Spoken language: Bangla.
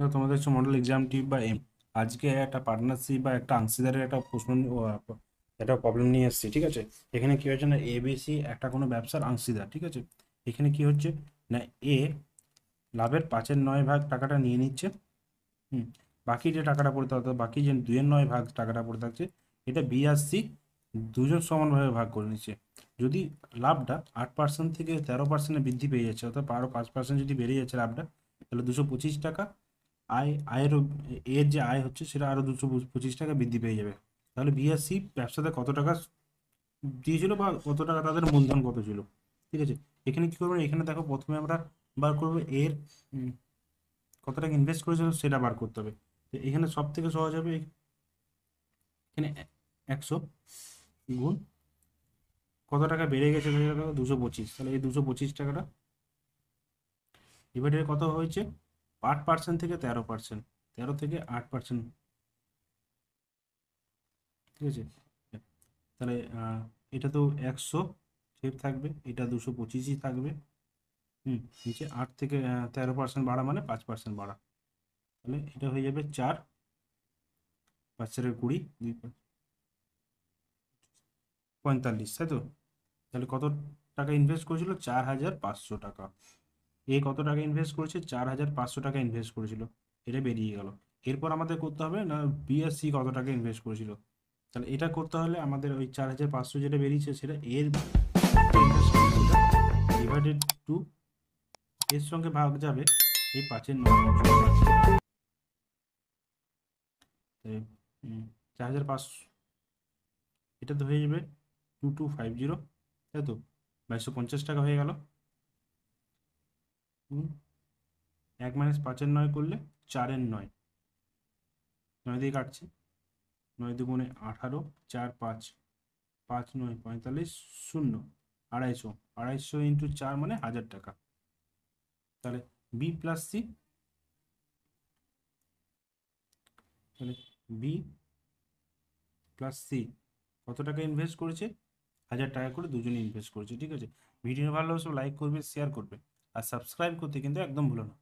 তোমাদের হচ্ছে মডেল এক্সাম টিপ বা আজকে একটা পার্টনারশিপ বা একটা অংশীদারের একটা প্রশ্ন একটা প্রবলেম নিয়ে এসেছি, ঠিক আছে? এখানে কি হচ্ছে না এবিসি একটা কোনো ব্যবসার অংশীদার ঠিক আছে? এখানে কি হচ্ছে না এ লাভের পাঁচের নয় ভাগ টাকাটা নিয়ে নিচ্ছে, হুম? বাকি যে টাকাটা পড়ে থাকতো বাকি যে দুইয়ের নয় ভাগ টাকাটা পড়ে থাকছে, এটা বি আর সি দুজন সমানভাবে ভাগ করে নিচ্ছে। যদি লাভটা আট পার্সেন্ট থেকে তেরো পার্সেন্টে বৃদ্ধি পেয়ে যাচ্ছে, অর্থাৎ আরও পাঁচ পার্সেন্ট যদি বেড়ে যাচ্ছে লাভটা, তাহলে দুশো পঁচিশ টাকা আয়, আয়ের এর যে আয় হচ্ছে সেটা আরও দুশো পঁচিশ টাকা বৃদ্ধি পেয়ে যাবে। তাহলে বিএসসি ব্যবসাতে কত টাকা দিয়েছিল বা কত টাকা তাদের মূলধন কত ছিল? ঠিক আছে? এখানে কি করব? এখানে দেখো প্রথমে আমরা বার করব এর কত টাকা ইনভেস্ট করেছিল সেটা বার করতে হবে। এখানে সব থেকে সহজ হবে এখানে একশো গুণ কত টাকা বেড়ে গেছে দুশো পঁচিশ। তাহলে এই দুশো পঁচিশ টাকাটা ডিভাইডেড কত হয়েছে? আট পার্সেন্ট থেকে তেরো পার্সেন্ট তেরো থেকে আট পার্সেন্ট ঠিক আছে? তাহলে এটা তো একশো সেভ থাকবে, এটা দুশো পঁচিশই থাকবে। হুম, নিচে আট থেকে তেরো পার্সেন্ট বাড়া মানে পাঁচ পার্সেন্ট বাড়া। তাহলে এটা হয়ে যাবে চার পাঁচ চারের কুড়ি, দুই পঁয়তাল্লিশ, তাই তো? তাহলে কত টাকা ইনভেস্ট করেছিল? চার হাজার পাঁচশো টাকা। এ কত টাকা ইনভেস্ট করেছে? চার হাজার পাঁচশো টাকা ইনভেস্ট করেছিল। এটা বেরিয়ে গেল। এরপর আমাদের করতে হবে না বিএসসি কত টাকা ইনভেস্ট করেছিল? তাহলে এটা করতে হলে আমাদের ওই চার হাজার পাঁচশো যেটা বেরিয়েছে, সেটা এর ডিভাইডেড টু এর সঙ্গে ভাগ যাবে এই পাঁচের। চার হাজার পাঁচশো, এটা তো হয়ে যাবে টু টু ফাইভ জিরো তাই তো? বাইশশো পঞ্চাশ টাকা হয়ে গেল। এক মাইনাস পাঁচের নয় করলে চারের নয়। নয় দিয়ে কাটছে। নয় দুগুণে আঠারো, চার পাঁচ পাঁচ নয়, পঁয়তাল্লিশ, শূন্য, আড়াইশো। আড়াইশো ইন্টু চার মানে হাজার টাকা। তাহলে বি প্লাস সি। তাহলে বি প্লাস সি। কত টাকা ইনভেস্ট করেছে? হাজার টাকা করে দুজনে ইনভেস্ট করেছে, ঠিক আছে? ভিডিও ভালো সব লাইক করবে শেয়ার করবে। আর সাবস্ক্রাইব করতে কিন্তু একদম ভুলো না।